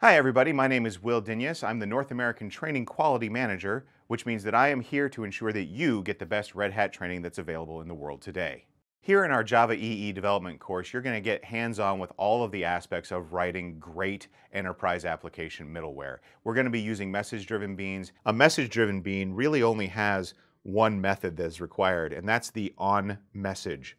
Hi everybody, my name is Will Dinius. I'm the North American Training Quality Manager, which means that I am here to ensure that you get the best Red Hat training that's available in the world today. Here in our Java EE development course, you're going to get hands-on with all of the aspects of writing great enterprise application middleware. We're going to be using message-driven beans. A message-driven bean really only has one method that's required, and that's the onMessage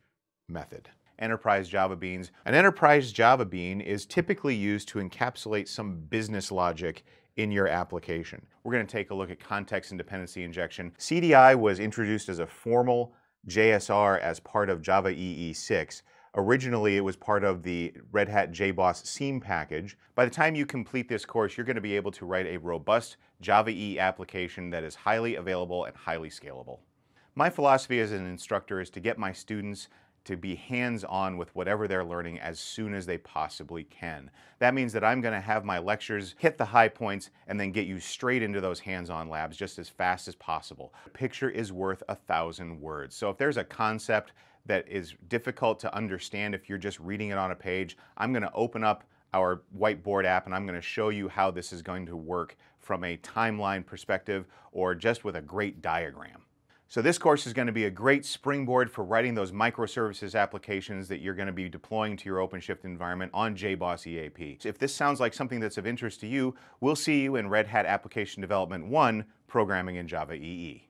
method enterprise Java beans. An enterprise Java bean is typically used to encapsulate some business logic in your application. We're going to take a look at context and dependency injection. CDI was introduced as a formal JSR as part of Java EE 6. Originally, it was part of the Red Hat JBoss SEAM package. By the time you complete this course, you're going to be able to write a robust Java EE application that is highly available and highly scalable. My philosophy as an instructor is to get my students to be hands-on with whatever they're learning as soon as they possibly can. That means that I'm going to have my lectures hit the high points and then get you straight into those hands-on labs just as fast as possible. A picture is worth a thousand words. So if there's a concept that is difficult to understand if you're just reading it on a page, I'm going to open up our whiteboard app and I'm going to show you how this is going to work from a timeline perspective or just with a great diagram. So this course is going to be a great springboard for writing those microservices applications that you're going to be deploying to your OpenShift environment on JBoss EAP. If this sounds like something that's of interest to you, we'll see you in Red Hat Application Development 1, Programming in Java EE.